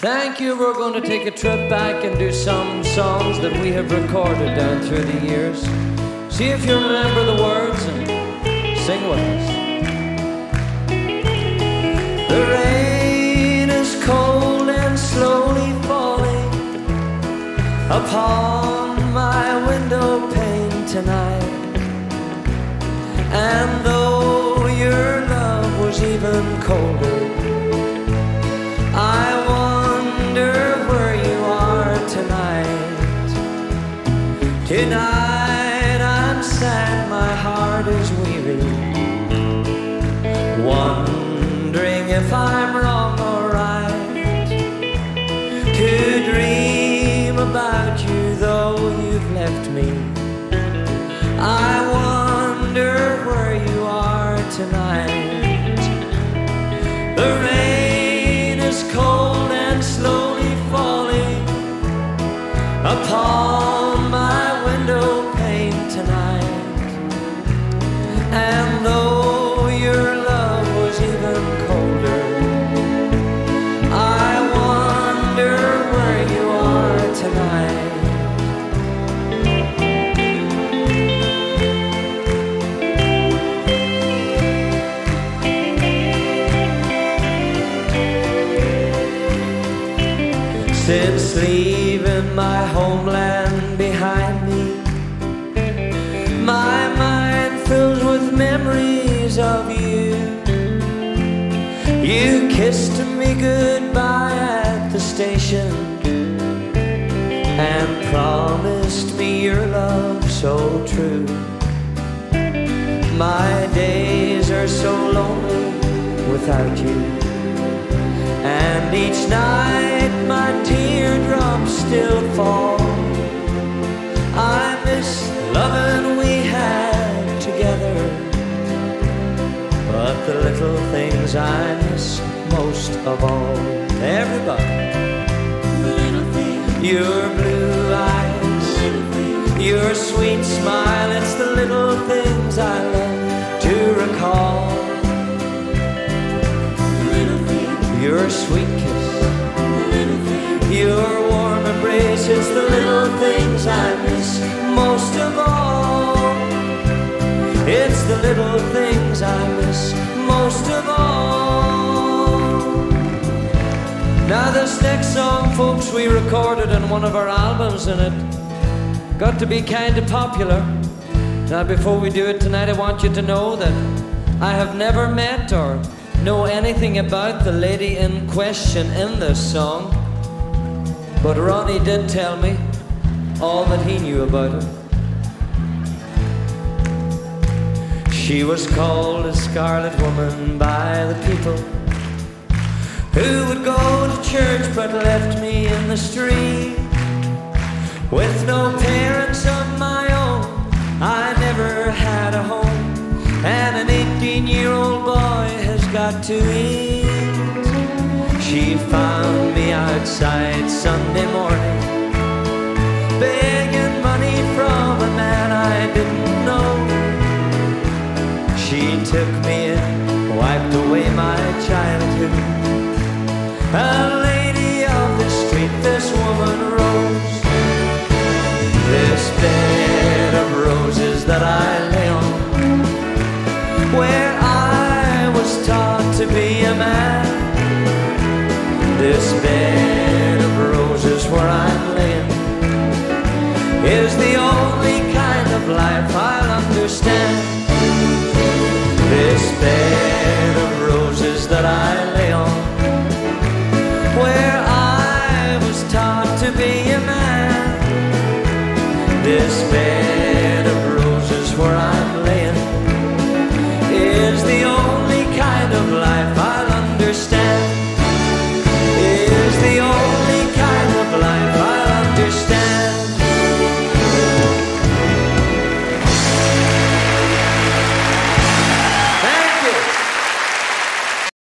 Thank you. We're going to take a trip back and do some songs that we have recorded down through the years. See if you remember the words and sing with us. The rain is cold and slowly falling upon my window pane tonight. And though your love was even colder, Tonight I'm sad, my heart is weary. Wondering if I'm wrong or right. To dream about you, though you've left me. I wonder where you are tonight. The Since leaving my homeland behind me, my mind fills with memories of you. You kissed me goodbye at the station and promised me your love so true. My days are so lonely without you. And each night my teardrops still fall. I miss the loving we had together. But the little things I miss most of all. Everybody. Your blue eyes, your sweet smile, it's the little things I love to recall. Your sweet kiss, things I miss most of all. It's the little things I miss most of all. Now, this next song, folks, we recorded in one of our albums, and it got to be kind of popular. Now, before we do it tonight, I want you to know that I have never met or know anything about the lady in question in this song, but Ronnie did tell me all that he knew about her. She was called a Scarlet Woman by the people who would go to church but left me in the street with no parents of my own. I never had a home, and an 18 year old boy has got to eat. She found me outside Sunday wiped away my childhood. A lady of the street, this woman rose. This bed of roses that I lay on, where I was taught to be a man. This bed of roses where I'm laying is the only kind of life I'll understand. This bed of roses that I